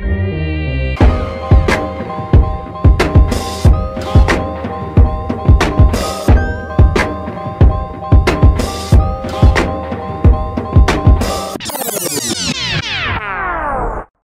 Bye.